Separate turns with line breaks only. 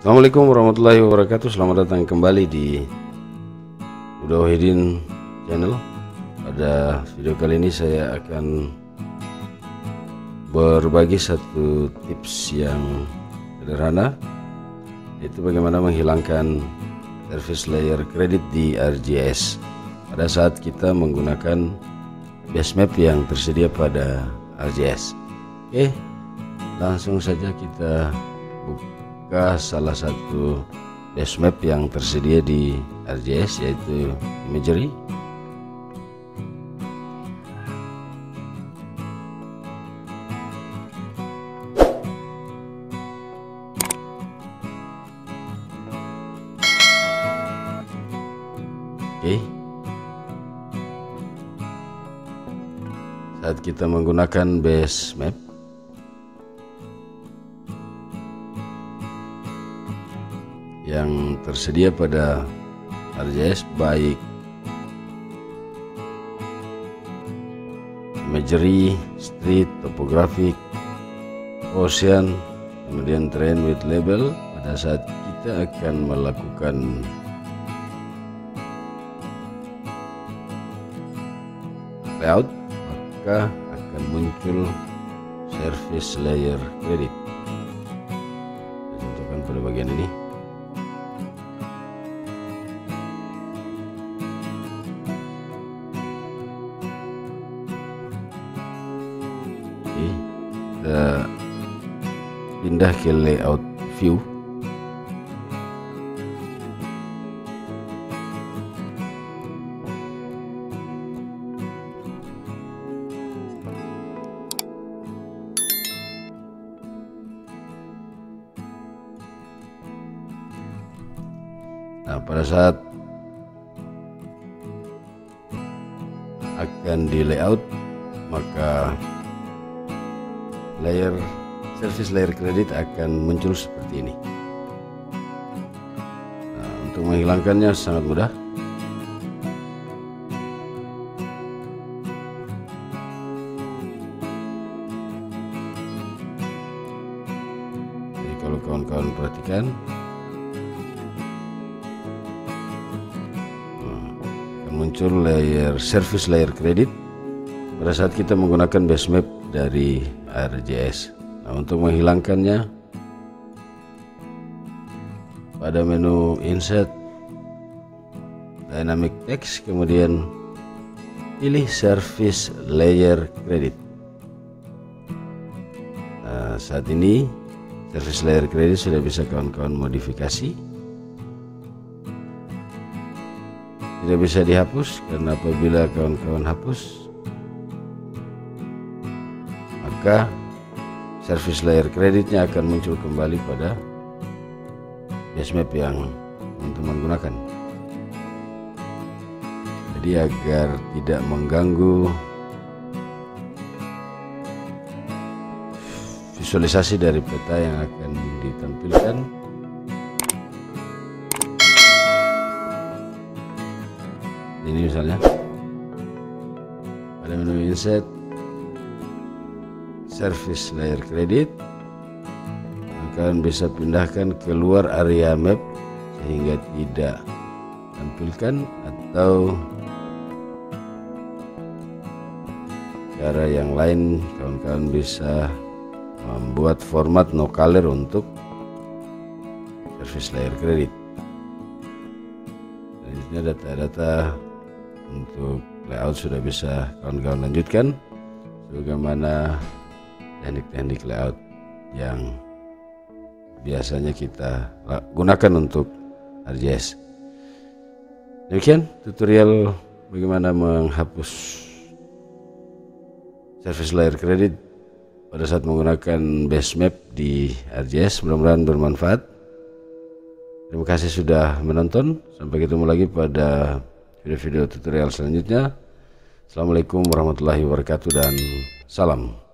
Assalamualaikum warahmatullahi wabarakatuh. Selamat datang kembali di Udah Wahidin channel. Pada video kali ini saya akan Berbagi satu tips yang sederhana Yaitu bagaimana menghilangkan Service layer kredit di RGS Pada saat kita menggunakan base map yang tersedia pada RGS Oke langsung saja kita buka salah satu base map yang tersedia di RJS yaitu imagery Oke. Saat kita menggunakan base map yang tersedia pada RJS baik imagery, street, topographic, ocean, kemudian terrain with label pada saat kita akan melakukan layout maka akan muncul service layer credit. Contohkan pada bagian ini kita pindah ke layout view. Nah pada saat akan di layout maka layer service layer kredit akan muncul seperti ini. Nah, untuk menghilangkannya sangat mudah. Jadi kalau kawan-kawan perhatikan nah, muncul layer service layer kredit. Pada saat kita menggunakan base map dari RJS nah untuk menghilangkannya pada menu insert dynamic text kemudian pilih service layer credit. Nah saat ini service layer credit sudah bisa kawan-kawan modifikasi. Tidak bisa dihapus karena apabila kawan-kawan hapus maka service layer kreditnya akan muncul kembali pada map yang teman-teman gunakan jadi agar tidak mengganggu visualisasi dari peta yang akan ditampilkan. Ini misalnya. Pada menu insert service layer kredit akan bisa pindahkan keluar area map sehingga tidak tampilkan atau cara yang lain kawan-kawan bisa membuat format no color untuk service layer kredit. Selanjutnya data-data untuk layout sudah bisa kawan-kawan lanjutkan. Sebagaimana teknik-teknik layout yang biasanya kita gunakan untuk RJS demikian tutorial bagaimana menghapus service layer credit pada saat menggunakan base map di RJS mudah-mudahan bermanfaat. Terima kasih sudah menonton. Sampai ketemu lagi pada video-video tutorial selanjutnya. Assalamualaikum warahmatullahi wabarakatuh dan salam